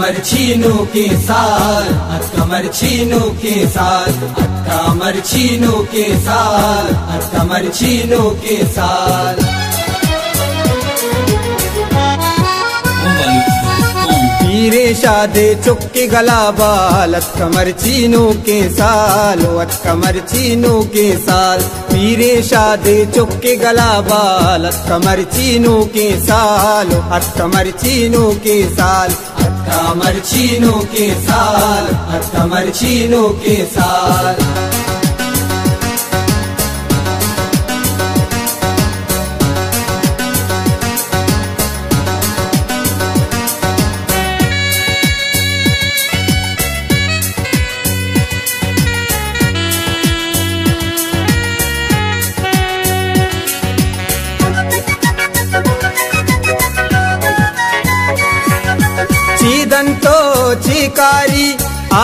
कमर छीनू के साल, हथ कमर छीनू के साल, हथ कमर छीनू के साल, हथ कमर छीनू के साल। शादे चुक्की गला बाल अतकमर कमर छीनू के साल अत कमर छीनू के साल। पीरे शादे चुक्की गला बाल अतकमर कमर छीनू के साल अत कमर छीनू के साल। कमर छीनू के साल अत कमर छीनू के साल।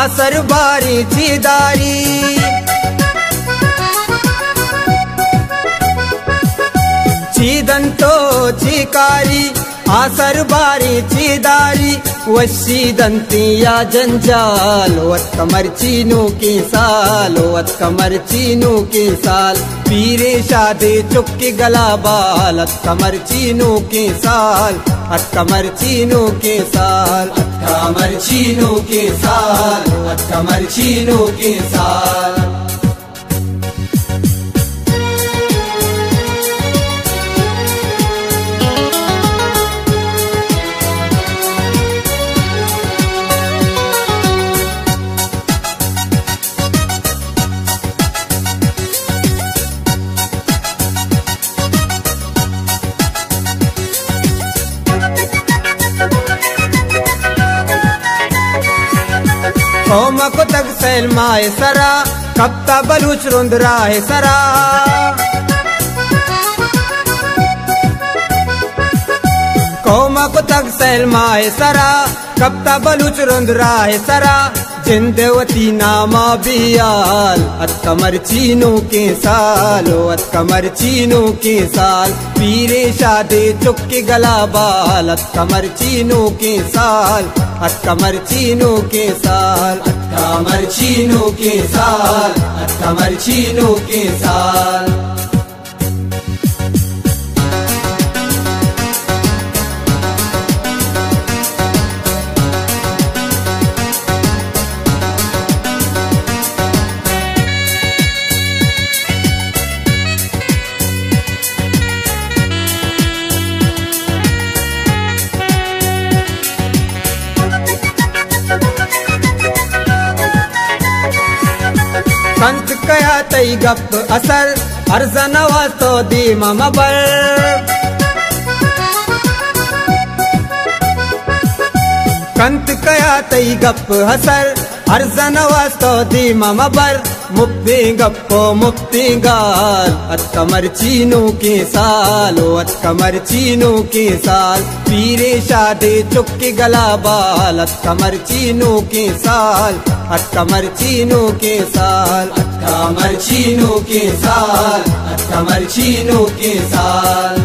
सर बारी दीदारी चीदन तो चिकारी। आसर बारी चीदारी वशी दंती या जंजाल वत्त मर्ची के साल वत्त मर्ची के साल। पीरे शादे चुपके गला बाल अत्त मर्ची के साल अत्त मर्ची नू की साल अत्त मर्ची के साल अत्त मर्ची के साल। कौम को तक सैलमाए सरा कप्ता बलूच रुंद राय सरा। कब तक सैलमा है सरा। कब तक बलूच है सरा। जिंदवती नामा बियाल अत कमर चीनू के साल अत कमर चीनो के साल। पीरे शादे चुक्के गला बाल अत कमर चीनू के साल अत कमर चीनू के साल अत कमर चीनू के साल अत कमर चीनू के साल। संत कया तई गप असर अर्ज वासो दी मम बल कंत कया तई गप हसर अर्ज नवातो दी मम बर मुक्ति गाल अत कमर चीनू के साल अत कमर चीनू के साल पीरे शादे चुक्के गला बाल अत कमर चीनू के साल अत कमर चीनू के साल अत कमर चीनू के साल अत कमर चीनू के साल